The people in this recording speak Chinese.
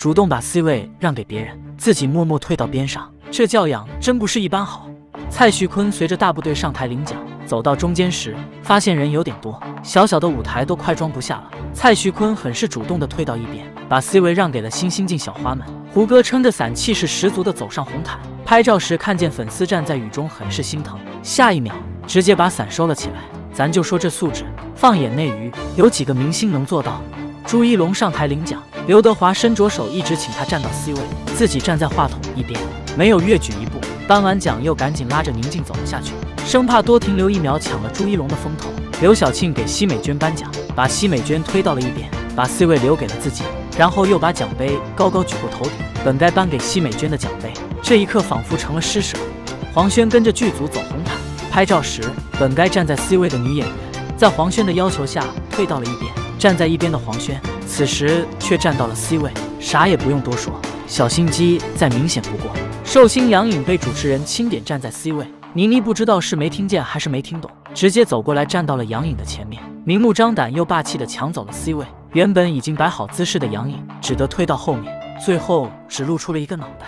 主动把 C 位让给别人，自己默默退到边上，这教养真不是一般好。蔡徐坤随着大部队上台领奖，走到中间时，发现人有点多，小小的舞台都快装不下了。蔡徐坤很是主动的退到一边，把 C 位让给了新星进小花们。胡歌撑着伞，气势十足的走上红毯，拍照时看见粉丝站在雨中，很是心疼，下一秒直接把伞收了起来。咱就说这素质，放眼内娱，有几个明星能做到？朱一龙上台领奖，刘德华伸着手一直请他站到 C 位，自己站在话筒一边，没有越举一步。颁完奖又赶紧拉着宁静走了下去，生怕多停留一秒抢了朱一龙的风头。刘晓庆给奚美娟颁奖，把奚美娟推到了一边，把 C 位留给了自己，然后又把奖杯高高举过头顶。本该颁给奚美娟的奖杯，这一刻仿佛成了施舍。黄轩跟着剧组走红毯，拍照时本该站在 C 位的女演员，在黄轩的要求下退到了一边。站在一边的黄轩，此时却站到了 C 位，啥也不用多说，小心机再明显不过。寿星杨颖被主持人钦点站在 C 位，倪妮不知道是没听见还是没听懂，直接走过来站到了杨颖的前面，明目张胆又霸气的抢走了 C 位。原本已经摆好姿势的杨颖，只得退到后面，最后只露出了一个脑袋。